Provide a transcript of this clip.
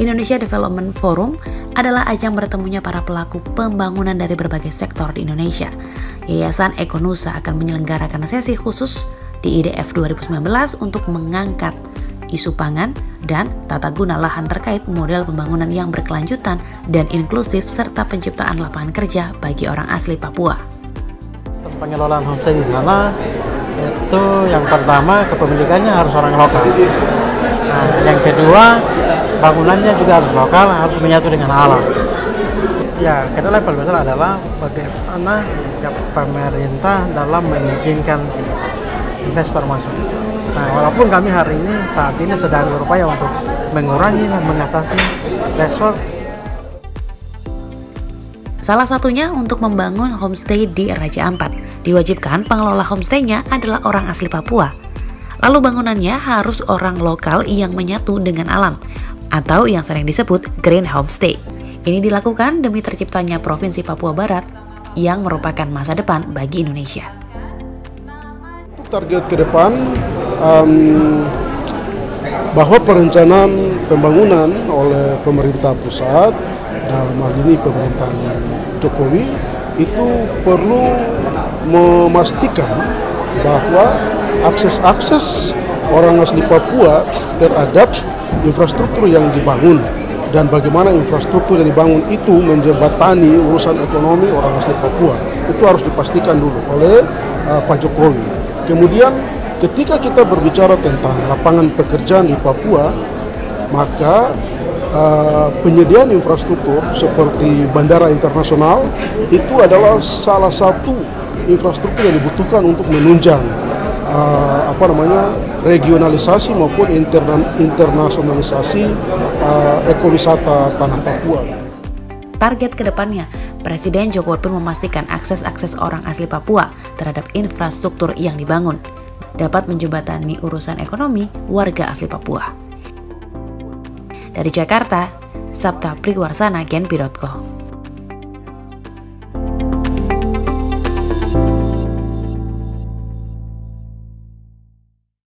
Indonesia Development Forum adalah ajang bertemunya para pelaku pembangunan dari berbagai sektor di Indonesia. Yayasan Ekonusa akan menyelenggarakan sesi khusus di IDF 2019 untuk mengangkat isu pangan dan tata guna lahan terkait model pembangunan yang berkelanjutan dan inklusif serta penciptaan lapangan kerja bagi orang asli Papua. Pengelolaan homestay di sana itu yang pertama kepemilikannya harus orang lokal. Nah, yang kedua bangunannya juga harus lokal, harus menyatu dengan alam. Ya, kita level besar adalah bagaimana ya, pemerintah dalam mengizinkan investor masuk. Nah, walaupun kami hari ini saat ini sedang berupaya untuk mengurangi dan mengatasi resort. Salah satunya untuk membangun homestay di Raja Ampat. Diwajibkan pengelola homestaynya adalah orang asli Papua. Lalu bangunannya harus orang lokal yang menyatu dengan alam atau yang sering disebut green homestay. Ini dilakukan demi terciptanya Provinsi Papua Barat yang merupakan masa depan bagi Indonesia. Target ke depan um, bahwa perencanaan pembangunan oleh pemerintah pusat dalam hal ini pemerintahan Jokowi itu perlu memastikan bahwa akses-akses orang asli Papua terhadap infrastruktur yang dibangun dan bagaimana infrastruktur yang dibangun itu menjembatani urusan ekonomi orang asli Papua itu harus dipastikan dulu oleh uh, Pak Jokowi. Kemudian ketika kita berbicara tentang lapangan pekerjaan di Papua, maka uh, penyediaan infrastruktur seperti bandara internasional itu adalah salah satu infrastruktur yang dibutuhkan untuk menunjang uh, apa namanya regionalisasi maupun interna internasionalisasi uh, ekowisata tanah Papua. Target ke depannya, Presiden Jokowi pun memastikan akses-akses orang asli Papua terhadap infrastruktur yang dibangun dapat menjembatani urusan ekonomi warga asli Papua. Dari Jakarta, Sabta Priwarsana Genpi.co